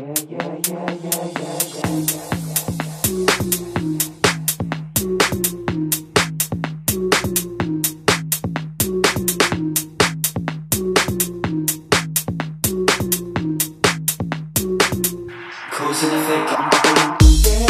Cause & Affect, I'm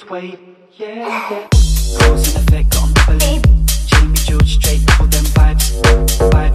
this way, yeah, yeah. Cause effect on the. Jamie George, straight, all them vibes. vibes.